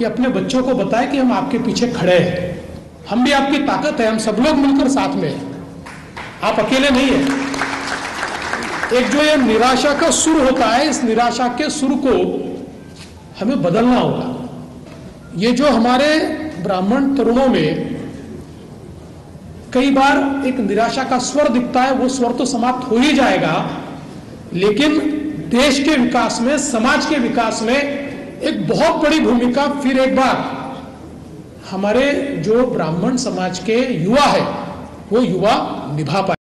ये अपने बच्चों को बताए कि हम आपके पीछे खड़े हैं। हम भी आपकी ताकत है, हम सब लोग मिलकर साथ में हैं। आप अकेले नहीं हैं। एक जो ये निराशा का सुर होता है, इस निराशा के सुर को हमें बदलना होगा। ये जो हमारे ब्राह्मण तरुणों में कई बार एक निराशा का स्वर दिखता है, वो स्वर तो समाप्त हो ही जाएगा, लेकिन देश के विकास में, समाज के विकास में एक बहुत बड़ी भूमिका फिर एक बार हमारे जो ब्राह्मण समाज के युवा है, वो युवा निभा पाए।